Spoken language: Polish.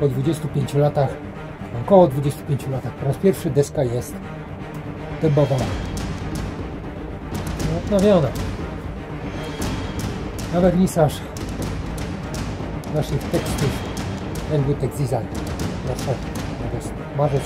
Po 25 latach, około 25 latach, po raz pierwszy deska jest dębowana. Odnowiona. Na wernisaż naszych tekstów NW Tech Design. Proszę, marzec, marzec